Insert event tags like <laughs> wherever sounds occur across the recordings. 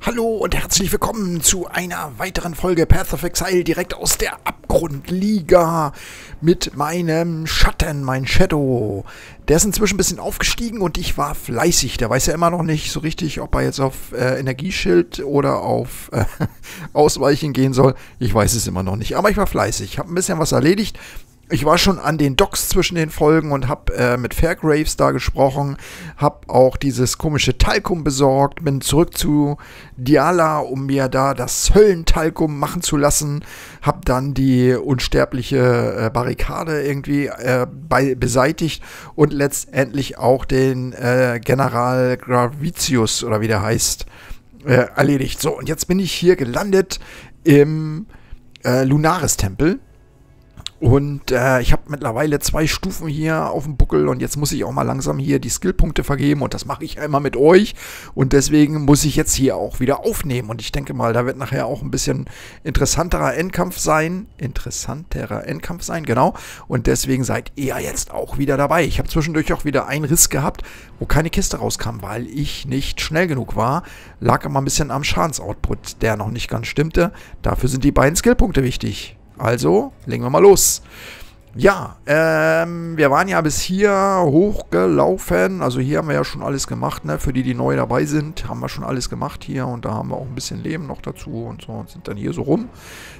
Hallo und herzlich willkommen zu einer weiteren Folge Path of Exile direkt aus der Abgrundliga mit meinem Schatten, mein Shadow. Der ist inzwischen ein bisschen aufgestiegen und ich war fleißig. Der weiß ja immer noch nicht so richtig, ob er jetzt auf äh, Energieschild oder auf äh, <laughs> Ausweichen gehen soll. Ich weiß es immer noch nicht, aber ich war fleißig. Habe ein bisschen was erledigt ich war schon an den Docks zwischen den Folgen und habe äh, mit Fairgraves da gesprochen, habe auch dieses komische Talkum besorgt, bin zurück zu Diala, um mir da das Höllentalkum machen zu lassen, habe dann die unsterbliche äh, Barrikade irgendwie äh, bei, beseitigt und letztendlich auch den äh, General Gravitius oder wie der heißt äh, erledigt. So, und jetzt bin ich hier gelandet im äh, Lunaris-Tempel und äh, ich habe mittlerweile zwei Stufen hier auf dem Buckel und jetzt muss ich auch mal langsam hier die Skillpunkte vergeben und das mache ich einmal mit euch. Und deswegen muss ich jetzt hier auch wieder aufnehmen. Und ich denke mal, da wird nachher auch ein bisschen interessanterer Endkampf sein. Interessanterer Endkampf sein, genau. Und deswegen seid ihr jetzt auch wieder dabei. Ich habe zwischendurch auch wieder einen Riss gehabt, wo keine Kiste rauskam, weil ich nicht schnell genug war. Lag aber ein bisschen am Schadensoutput, der noch nicht ganz stimmte. Dafür sind die beiden Skillpunkte wichtig. Also, legen wir mal los. Ja, ähm, wir waren ja bis hier hochgelaufen. Also hier haben wir ja schon alles gemacht, ne? Für die, die neu dabei sind, haben wir schon alles gemacht hier. Und da haben wir auch ein bisschen Leben noch dazu und so. Und sind dann hier so rum.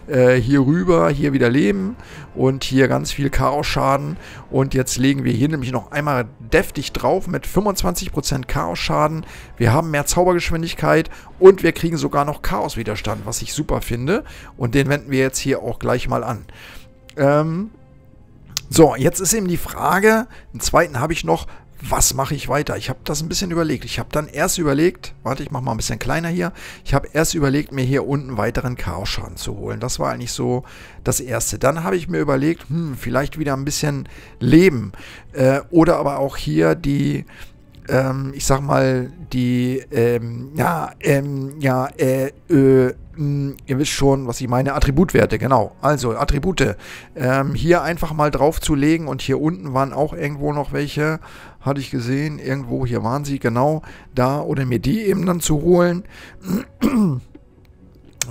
Äh, hier rüber, hier wieder Leben. Und hier ganz viel Chaos-Schaden. Und jetzt legen wir hier nämlich noch einmal deftig drauf mit 25% Chaos-Schaden. Wir haben mehr Zaubergeschwindigkeit. Und wir kriegen sogar noch Chaos-Widerstand, was ich super finde. Und den wenden wir jetzt hier auch gleich mal an. Ähm... So, jetzt ist eben die Frage, einen zweiten habe ich noch, was mache ich weiter? Ich habe das ein bisschen überlegt. Ich habe dann erst überlegt, warte, ich mache mal ein bisschen kleiner hier. Ich habe erst überlegt, mir hier unten weiteren Chaos-Schaden zu holen. Das war eigentlich so das Erste. Dann habe ich mir überlegt, hm, vielleicht wieder ein bisschen Leben. Äh, oder aber auch hier die, ähm, ich sag mal, die, ähm, ja, ähm, ja, äh, äh, ihr wisst schon, was ich meine, Attributwerte, genau. Also Attribute. Ähm, hier einfach mal drauf zu legen und hier unten waren auch irgendwo noch welche, hatte ich gesehen, irgendwo, hier waren sie, genau, da oder mir die eben dann zu holen.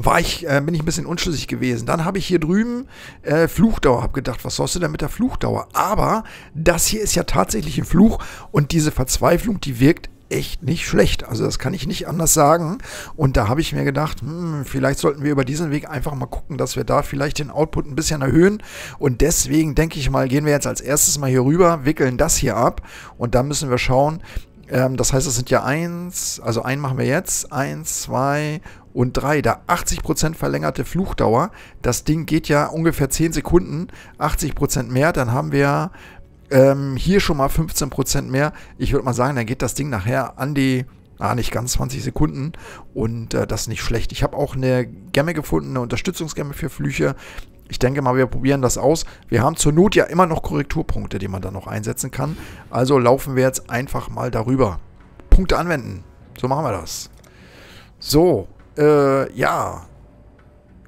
War ich, äh, bin ich ein bisschen unschlüssig gewesen. Dann habe ich hier drüben äh, Fluchdauer, habe gedacht, was sollst du denn mit der Fluchdauer? Aber das hier ist ja tatsächlich ein Fluch und diese Verzweiflung, die wirkt echt nicht schlecht. Also das kann ich nicht anders sagen. Und da habe ich mir gedacht, hm, vielleicht sollten wir über diesen Weg einfach mal gucken, dass wir da vielleicht den Output ein bisschen erhöhen. Und deswegen denke ich mal, gehen wir jetzt als erstes mal hier rüber, wickeln das hier ab und dann müssen wir schauen. Ähm, das heißt, es sind ja eins, also einen machen wir jetzt, eins, zwei und drei. Da 80% verlängerte Fluchdauer. Das Ding geht ja ungefähr 10 Sekunden, 80% mehr. Dann haben wir ähm, hier schon mal 15% mehr. Ich würde mal sagen, dann geht das Ding nachher an die, ah, nicht ganz 20 Sekunden. Und äh, das ist nicht schlecht. Ich habe auch eine Gemme gefunden, eine Unterstützungsgemme für Flüche. Ich denke mal, wir probieren das aus. Wir haben zur Not ja immer noch Korrekturpunkte, die man dann noch einsetzen kann. Also laufen wir jetzt einfach mal darüber. Punkte anwenden. So machen wir das. So, äh, ja.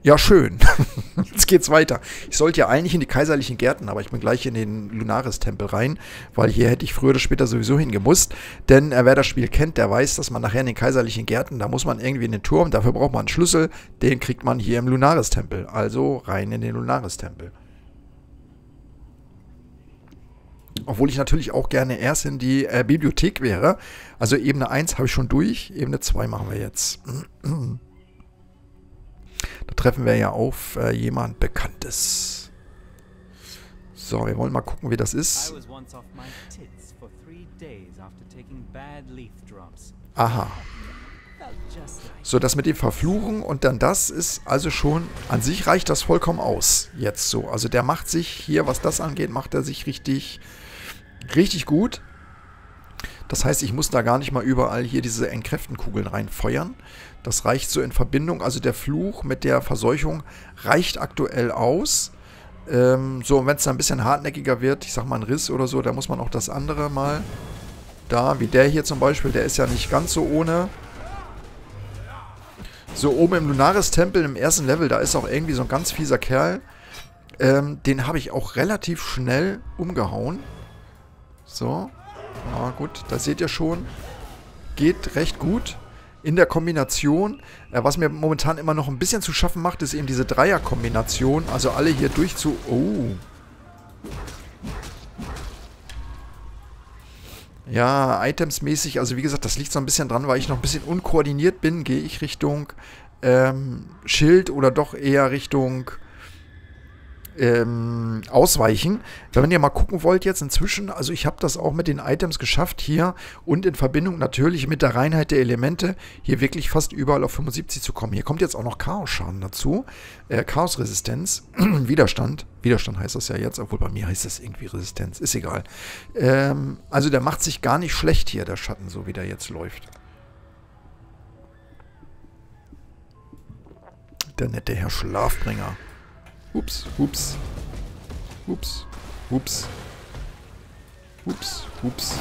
Ja, schön. <laughs> Jetzt geht's weiter. Ich sollte ja eigentlich in die kaiserlichen Gärten, aber ich bin gleich in den Lunaris-Tempel rein, weil hier hätte ich früher oder später sowieso hingemusst. Denn äh, wer das Spiel kennt, der weiß, dass man nachher in den kaiserlichen Gärten, da muss man irgendwie in den Turm, dafür braucht man einen Schlüssel, den kriegt man hier im Lunaris-Tempel. Also rein in den Lunaris-Tempel. Obwohl ich natürlich auch gerne erst in die äh, Bibliothek wäre. Also Ebene 1 habe ich schon durch, Ebene 2 machen wir jetzt. Da treffen wir ja auf äh, jemand Bekanntes. So, wir wollen mal gucken, wie das ist. Aha. So, das mit dem Verfluchen und dann das ist also schon, an sich reicht das vollkommen aus. Jetzt so. Also der macht sich hier, was das angeht, macht er sich richtig, richtig gut. Das heißt, ich muss da gar nicht mal überall hier diese Entkräftenkugeln reinfeuern. Das reicht so in Verbindung. Also der Fluch mit der Verseuchung reicht aktuell aus. Ähm, so, und wenn es dann ein bisschen hartnäckiger wird, ich sag mal ein Riss oder so, da muss man auch das andere mal da, wie der hier zum Beispiel, der ist ja nicht ganz so ohne. So, oben im Lunaris-Tempel im ersten Level, da ist auch irgendwie so ein ganz fieser Kerl. Ähm, den habe ich auch relativ schnell umgehauen. So. Ja, gut, da seht ihr schon. Geht recht gut. in der Kombination. Äh, was mir momentan immer noch ein bisschen zu schaffen macht, ist eben diese Dreier-Kombination. Also alle hier durch zu... Oh. Ja, itemsmäßig, also wie gesagt, das liegt so ein bisschen dran, weil ich noch ein bisschen unkoordiniert bin. Gehe ich Richtung ähm, Schild oder doch eher Richtung ähm, ausweichen. Wenn ihr mal gucken wollt jetzt inzwischen, also ich habe das auch mit den Items geschafft hier und in Verbindung natürlich mit der Reinheit der Elemente hier wirklich fast überall auf 75 zu kommen. Hier kommt jetzt auch noch Chaos-Schaden dazu. Äh, Chaos-Resistenz, <clears throat> Widerstand. Widerstand heißt das ja jetzt, obwohl bei mir heißt das irgendwie Resistenz. Ist egal. Ähm, also der macht sich gar nicht schlecht hier, der Schatten, so wie der jetzt läuft. Der nette Herr Schlafbringer. Ups, ups. Ups, ups. Ups, ups.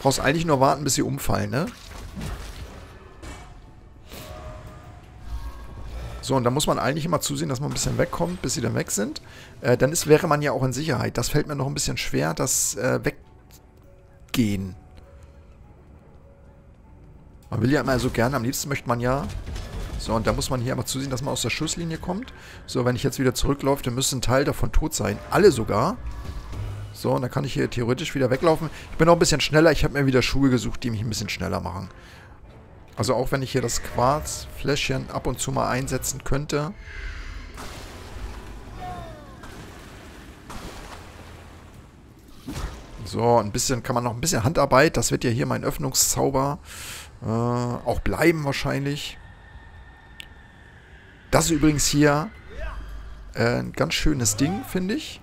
Brauchst eigentlich nur warten, bis sie umfallen, ne? So, und da muss man eigentlich immer zusehen, dass man ein bisschen wegkommt, bis sie dann weg sind. Äh, dann ist, wäre man ja auch in Sicherheit. Das fällt mir noch ein bisschen schwer, das äh, Weggehen. Man will ja immer so gerne, am liebsten möchte man ja so, und da muss man hier aber zusehen, dass man aus der Schusslinie kommt. So, wenn ich jetzt wieder zurücklaufe, dann müsste ein Teil davon tot sein. Alle sogar. So, und dann kann ich hier theoretisch wieder weglaufen. Ich bin auch ein bisschen schneller. Ich habe mir wieder Schuhe gesucht, die mich ein bisschen schneller machen. Also auch wenn ich hier das Quarzfläschchen ab und zu mal einsetzen könnte. So, ein bisschen kann man noch ein bisschen Handarbeit. Das wird ja hier mein Öffnungszauber äh, auch bleiben wahrscheinlich. Das ist übrigens hier äh, ein ganz schönes Ding, finde ich.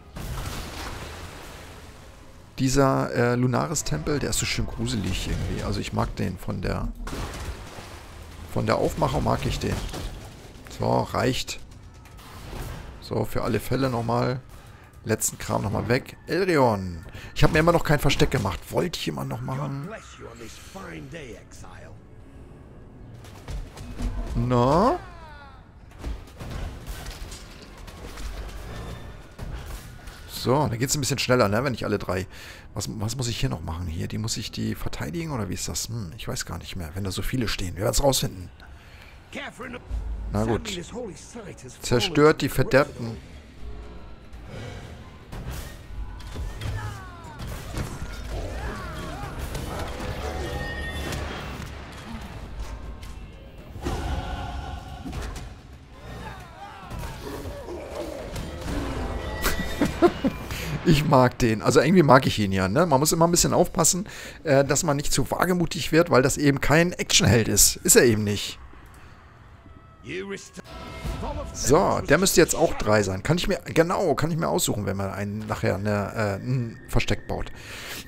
Dieser äh, Lunaris-Tempel, der ist so schön gruselig irgendwie. Also ich mag den von der von der Aufmachung mag ich den. So, reicht. So, für alle Fälle nochmal. Letzten Kram nochmal weg. Elrion. Ich habe mir immer noch kein Versteck gemacht. Wollte ich immer noch machen. Na? So, dann geht es ein bisschen schneller, ne, wenn ich alle drei... Was, was muss ich hier noch machen? Hier, die muss ich die verteidigen oder wie ist das? Hm, ich weiß gar nicht mehr, wenn da so viele stehen. Wir werden es rausfinden. Na gut. Zerstört die verderbten ich mag den. Also irgendwie mag ich ihn ja. Ne? Man muss immer ein bisschen aufpassen, äh, dass man nicht zu wagemutig wird, weil das eben kein Actionheld ist. Ist er eben nicht. So, der müsste jetzt auch drei sein. Kann ich mir, genau, kann ich mir aussuchen, wenn man einen nachher eine, äh, ein Versteck baut.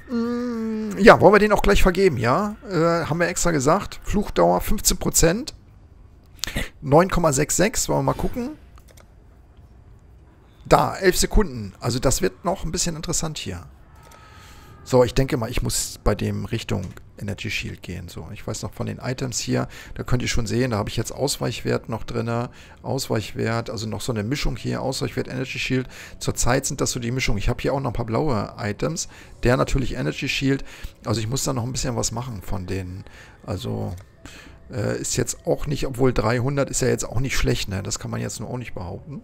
Mm, ja, wollen wir den auch gleich vergeben, ja? Äh, haben wir extra gesagt. Fluchdauer 15%. 9,66, wollen wir mal gucken. Da, 11 Sekunden. Also das wird noch ein bisschen interessant hier. So, ich denke mal, ich muss bei dem Richtung Energy Shield gehen. So, ich weiß noch von den Items hier, da könnt ihr schon sehen, da habe ich jetzt Ausweichwert noch drin. Ausweichwert, also noch so eine Mischung hier, Ausweichwert, Energy Shield. Zurzeit sind das so die Mischung. Ich habe hier auch noch ein paar blaue Items. Der natürlich Energy Shield. Also ich muss da noch ein bisschen was machen von denen. Also äh, ist jetzt auch nicht, obwohl 300 ist ja jetzt auch nicht schlecht, ne? Das kann man jetzt nur auch nicht behaupten.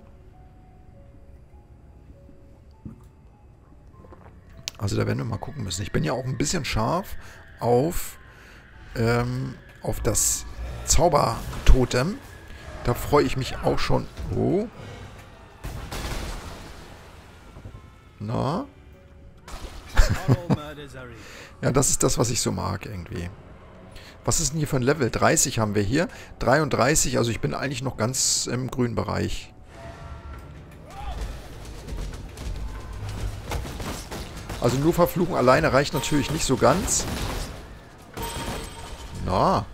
Also da werden wir mal gucken müssen. Ich bin ja auch ein bisschen scharf auf, ähm, auf das Zaubertotem. Da freue ich mich auch schon. Oh. Na? <laughs> ja, das ist das, was ich so mag irgendwie. Was ist denn hier für ein Level? 30 haben wir hier. 33, also ich bin eigentlich noch ganz im grünen Bereich. Also nur verfluchen alleine reicht natürlich nicht so ganz. Na.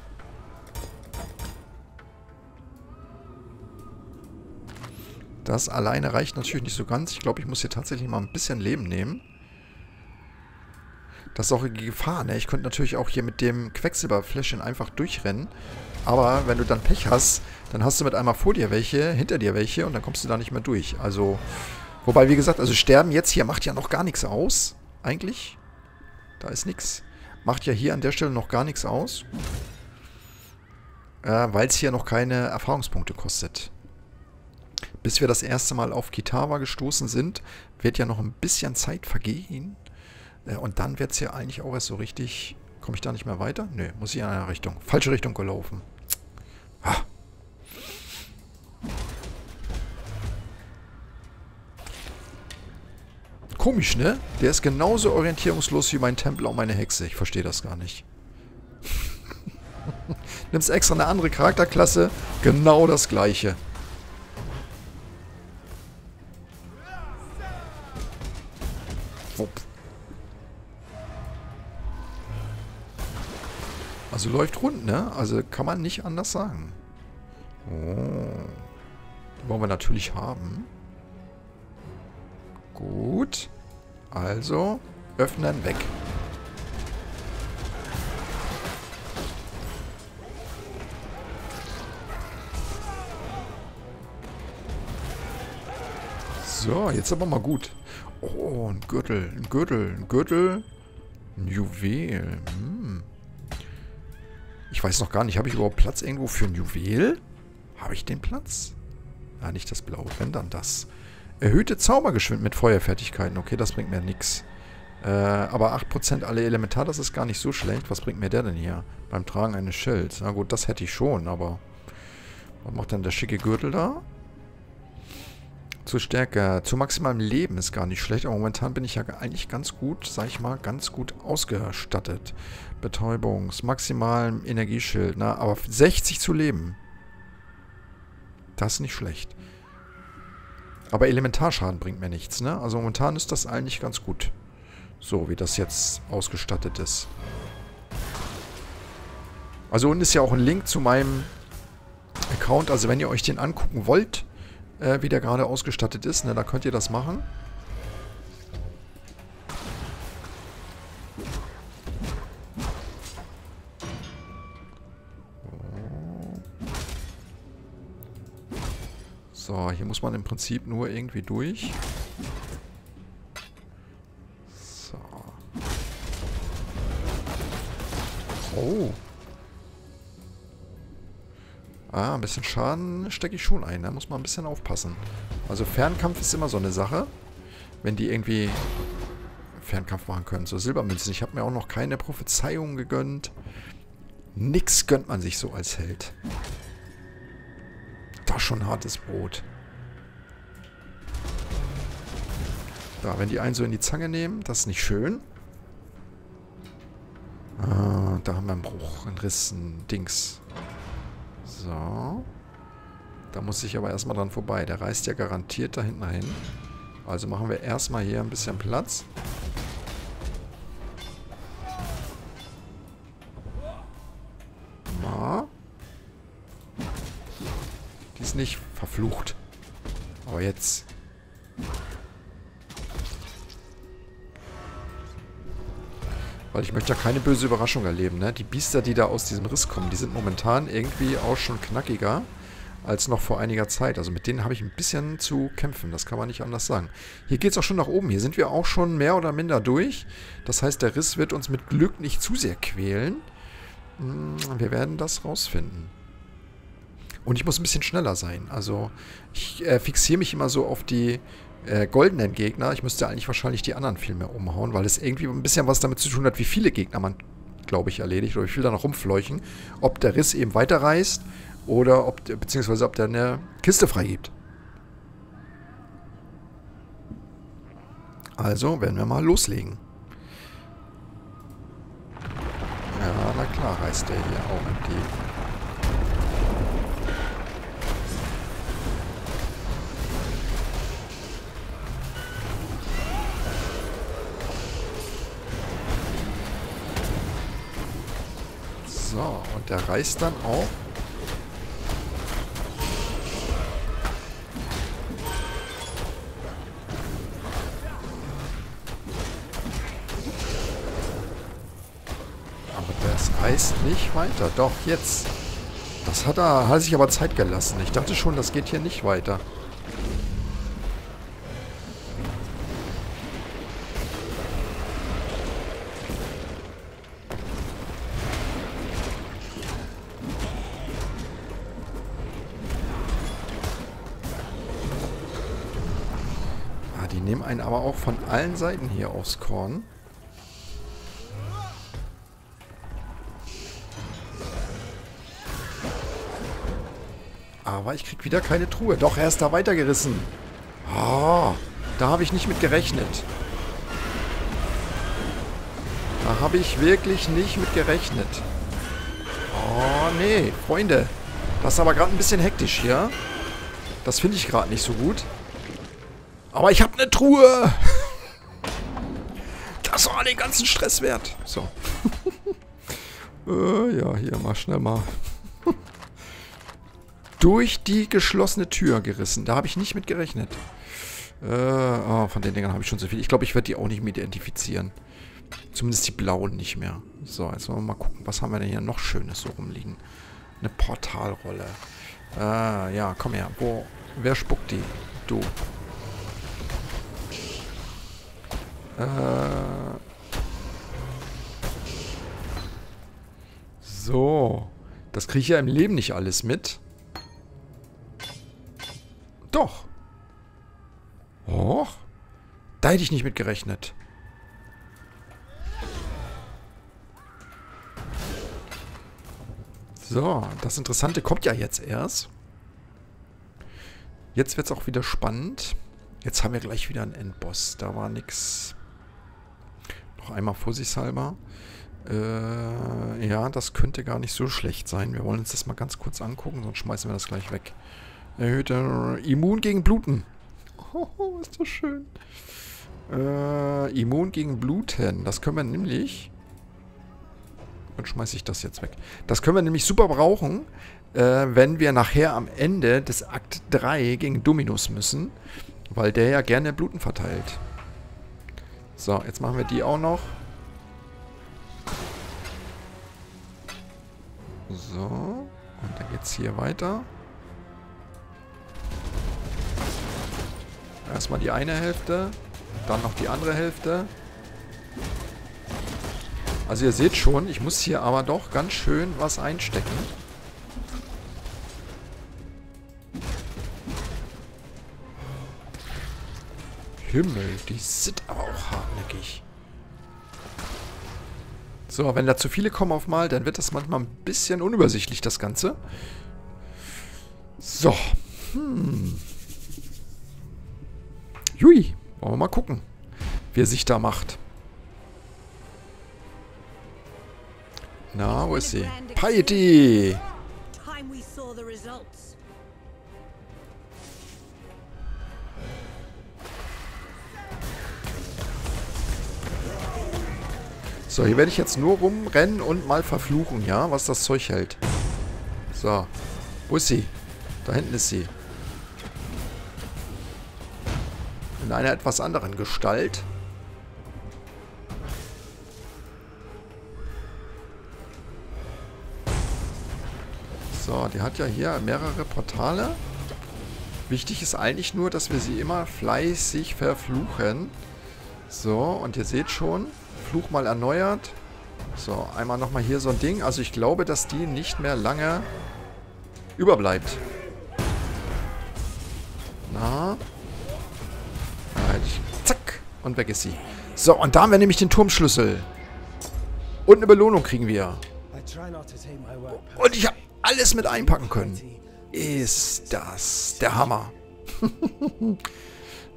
Das alleine reicht natürlich nicht so ganz. Ich glaube, ich muss hier tatsächlich mal ein bisschen Leben nehmen. Das ist auch eine Gefahr, ne? Ich könnte natürlich auch hier mit dem Quecksilberfläschchen einfach durchrennen. Aber wenn du dann Pech hast, dann hast du mit einmal vor dir welche, hinter dir welche und dann kommst du da nicht mehr durch. Also Wobei, wie gesagt, also Sterben jetzt hier macht ja noch gar nichts aus. Eigentlich. Da ist nichts. Macht ja hier an der Stelle noch gar nichts aus. äh, weil es hier noch keine Erfahrungspunkte kostet. Bis wir das erste Mal auf Kitawa gestoßen sind, wird ja noch ein bisschen Zeit vergehen. Äh, und dann wird es ja eigentlich auch erst so richtig... Komme ich da nicht mehr weiter? Nö, muss ich in eine Richtung. Falsche Richtung gelaufen. Ah. Komisch, ne? Der ist genauso orientierungslos wie mein Templer und meine Hexe. Ich verstehe das gar nicht. <laughs> Nimmst extra eine andere Charakterklasse, genau das gleiche. Wupp. Also läuft rund, ne? Also kann man nicht anders sagen. Oh. Die wollen wir natürlich haben. Gut. Also, öffnen, weg. So, jetzt aber mal gut. Oh, ein Gürtel, ein Gürtel, ein Gürtel. Ein Juwel. Hm. Ich weiß noch gar nicht, habe ich überhaupt Platz irgendwo für ein Juwel? Habe ich den Platz? Ja, nicht das blaue, wenn dann das. Erhöhte Zaubergeschwindigkeit mit Feuerfertigkeiten. Okay, das bringt mir nichts. Äh, aber 8% alle Elementar, das ist gar nicht so schlecht. Was bringt mir der denn hier? Beim Tragen eines Schilds. Na gut, das hätte ich schon, aber... Was macht denn der schicke Gürtel da? Zu Stärke, zu maximalem Leben ist gar nicht schlecht, aber momentan bin ich ja eigentlich ganz gut, sag ich mal, ganz gut ausgestattet. Betäubungs, maximalem Energieschild, na, aber 60 zu leben. Das ist nicht schlecht. Aber Elementarschaden bringt mir nichts, ne? Also momentan ist das eigentlich ganz gut. So, wie das jetzt ausgestattet ist. Also unten ist ja auch ein Link zu meinem Account. Also wenn ihr euch den angucken wollt, äh, wie der gerade ausgestattet ist. Ne? Da könnt ihr das machen. So, hier muss man im Prinzip nur irgendwie durch. So. Oh. Ah, ein bisschen Schaden stecke ich schon ein. Da muss man ein bisschen aufpassen. Also Fernkampf ist immer so eine Sache. Wenn die irgendwie Fernkampf machen können. So Silbermünzen. Ich habe mir auch noch keine Prophezeiung gegönnt. Nix gönnt man sich so als Held. Ist schon hartes Brot. Da, wenn die einen so in die Zange nehmen, das ist nicht schön. Ah, da haben wir einen Bruch, einen Riss, ein Dings. So. Da muss ich aber erstmal dran vorbei. Der reißt ja garantiert da hinten hin. Also machen wir erstmal hier ein bisschen Platz. Ist nicht verflucht. Aber jetzt... Weil ich möchte ja keine böse Überraschung erleben, ne? Die Biester, die da aus diesem Riss kommen, die sind momentan irgendwie auch schon knackiger als noch vor einiger Zeit. Also mit denen habe ich ein bisschen zu kämpfen, das kann man nicht anders sagen. Hier geht es auch schon nach oben. Hier sind wir auch schon mehr oder minder durch. Das heißt, der Riss wird uns mit Glück nicht zu sehr quälen. Hm, wir werden das rausfinden. Und ich muss ein bisschen schneller sein. Also ich äh, fixiere mich immer so auf die äh, goldenen Gegner. Ich müsste eigentlich wahrscheinlich die anderen viel mehr umhauen, weil es irgendwie ein bisschen was damit zu tun hat, wie viele Gegner man, glaube ich, erledigt oder wie viel da noch rumfleuchen. Ob der Riss eben weiterreißt oder ob, beziehungsweise ob der eine Kiste freigibt. Also werden wir mal loslegen. Ja, na klar reißt der hier auch in die So, und der reißt dann auch. Aber das reißt nicht weiter. Doch, jetzt. Das hat er, hat sich aber Zeit gelassen. Ich dachte schon, das geht hier nicht weiter. Einen aber auch von allen Seiten hier aufs Korn. Aber ich krieg wieder keine Truhe. Doch, er ist da weitergerissen. Oh, da habe ich nicht mit gerechnet. Da habe ich wirklich nicht mit gerechnet. Oh, nee, Freunde. Das ist aber gerade ein bisschen hektisch hier. Das finde ich gerade nicht so gut. Aber ich habe eine Truhe. Das war den ganzen Stress wert. So. <laughs> äh, ja, hier mal schnell mal <laughs> durch die geschlossene Tür gerissen. Da habe ich nicht mit gerechnet. Äh, oh, von den Dingern habe ich schon so viel. Ich glaube, ich werde die auch nicht mehr identifizieren. Zumindest die blauen nicht mehr. So, jetzt wollen wir mal gucken, was haben wir denn hier noch Schönes so rumliegen. Eine Portalrolle. Äh, ja, komm her. Wo, wer spuckt die? Du. Äh. So. Das kriege ich ja im Leben nicht alles mit. Doch. Och. Da hätte ich nicht mit gerechnet. So, das Interessante kommt ja jetzt erst. Jetzt wird es auch wieder spannend. Jetzt haben wir gleich wieder einen Endboss. Da war nix. Noch einmal vorsichtshalber. Äh, ja, das könnte gar nicht so schlecht sein. Wir wollen uns das mal ganz kurz angucken, sonst schmeißen wir das gleich weg. Erhöhter Immun gegen Bluten. Oh, ist das schön. Äh, Immun gegen Bluten. Das können wir nämlich... Und schmeiße ich das jetzt weg. Das können wir nämlich super brauchen, äh, wenn wir nachher am Ende des Akt 3 gegen Dominus müssen. Weil der ja gerne Bluten verteilt. So, jetzt machen wir die auch noch. So. Und dann geht's hier weiter. Erstmal die eine Hälfte, dann noch die andere Hälfte. Also ihr seht schon, ich muss hier aber doch ganz schön was einstecken. Himmel, die sind aber auch hartnäckig. So, wenn da zu viele kommen auf mal, dann wird das manchmal ein bisschen unübersichtlich, das Ganze. So. Hm. Jui, wollen wir mal gucken, wie er sich da macht. Na, wo ist sie? Piety! So, hier werde ich jetzt nur rumrennen und mal verfluchen, ja, was das Zeug hält. So. Wo ist sie? Da hinten ist sie. In einer etwas anderen Gestalt. So, die hat ja hier mehrere Portale. Wichtig ist eigentlich nur, dass wir sie immer fleißig verfluchen. So, und ihr seht schon, Fluch mal erneuert. So, einmal nochmal hier so ein Ding. Also ich glaube, dass die nicht mehr lange überbleibt. Na, und weg ist sie. So, und da haben wir nämlich den Turmschlüssel. Und eine Belohnung kriegen wir. Und ich habe alles mit einpacken können. Ist das der Hammer. <laughs>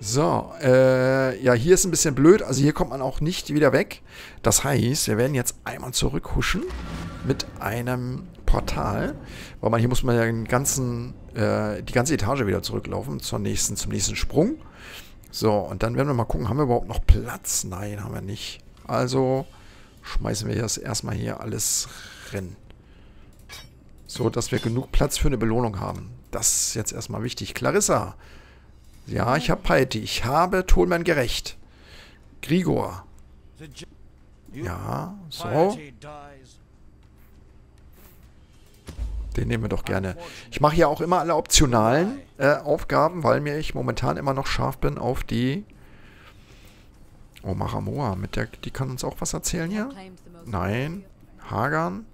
so, äh, ja, hier ist ein bisschen blöd. Also hier kommt man auch nicht wieder weg. Das heißt, wir werden jetzt einmal zurückhuschen mit einem Portal. Weil man hier muss man ja den ganzen, äh, die ganze Etage wieder zurücklaufen zur nächsten, zum nächsten Sprung. So, und dann werden wir mal gucken, haben wir überhaupt noch Platz? Nein, haben wir nicht. Also schmeißen wir das erstmal hier alles rein. So, dass wir genug Platz für eine Belohnung haben. Das ist jetzt erstmal wichtig. Clarissa. Ja, ich habe Piety. Ich habe Tolman gerecht. Grigor. Ja, so. Den nehmen wir doch gerne. Ich mache ja auch immer alle optionalen äh, Aufgaben, weil mir ich momentan immer noch scharf bin auf die... Oh, Maramoa. Mit der, die kann uns auch was erzählen hier? Nein. Hagan.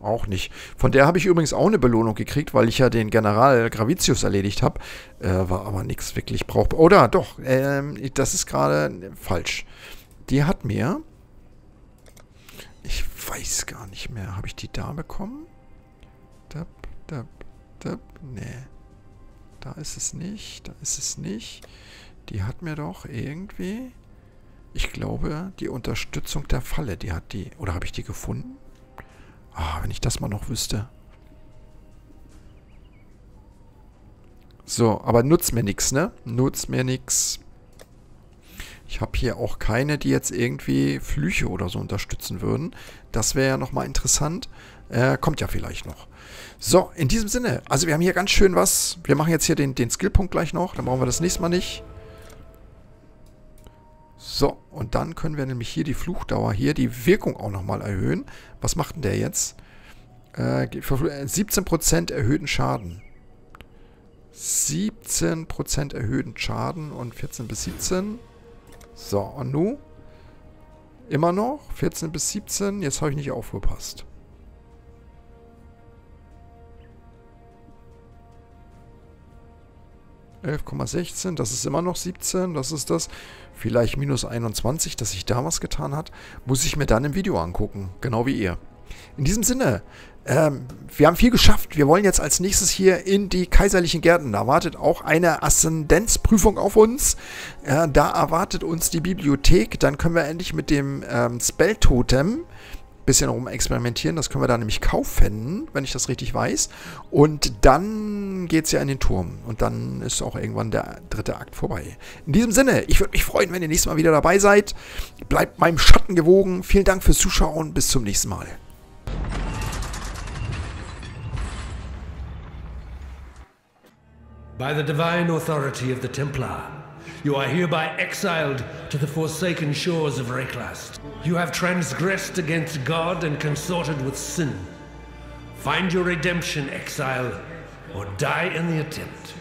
Auch nicht. Von der habe ich übrigens auch eine Belohnung gekriegt, weil ich ja den General Gravitius erledigt habe. Äh, war aber nichts wirklich brauchbar. Oder doch, ähm, das ist gerade falsch. Die hat mir... Ich weiß gar nicht mehr. Habe ich die da bekommen? Dab, dab, dab. Nee. Da ist es nicht. Da ist es nicht. Die hat mir doch irgendwie... Ich glaube, die Unterstützung der Falle, die hat die... Oder habe ich die gefunden? Ah, wenn ich das mal noch wüsste. So, aber nutzt mir nichts, ne? Nutzt mir nichts. Ich habe hier auch keine, die jetzt irgendwie Flüche oder so unterstützen würden. Das wäre ja nochmal interessant. Äh, kommt ja vielleicht noch. So, in diesem Sinne. Also wir haben hier ganz schön was. Wir machen jetzt hier den, den Skillpunkt gleich noch. Dann brauchen wir das nächste Mal nicht. So, und dann können wir nämlich hier die Fluchdauer, hier die Wirkung auch nochmal erhöhen. Was macht denn der jetzt? Äh, 17% erhöhten Schaden. 17% erhöhten Schaden und 14 bis 17. So, und nu? Immer noch? 14 bis 17? Jetzt habe ich nicht aufgepasst. 11,16, das ist immer noch 17, das ist das. Vielleicht minus 21, dass sich da was getan hat. Muss ich mir dann im Video angucken, genau wie ihr. In diesem Sinne, ähm, wir haben viel geschafft. Wir wollen jetzt als nächstes hier in die kaiserlichen Gärten. Da wartet auch eine Aszendenzprüfung auf uns. Äh, da erwartet uns die Bibliothek. Dann können wir endlich mit dem ähm, Spell-Totem bisschen rum experimentieren. Das können wir da nämlich kaufen, wenn ich das richtig weiß. Und dann geht es ja in den Turm. Und dann ist auch irgendwann der dritte Akt vorbei. In diesem Sinne, ich würde mich freuen, wenn ihr nächstes Mal wieder dabei seid. Bleibt meinem Schatten gewogen. Vielen Dank fürs Zuschauen. Bis zum nächsten Mal. By the divine authority of the Templar. You are hereby exiled to the forsaken shores of Reklast. You have transgressed against God and consorted with sin. Find your redemption, exile, or die in the attempt.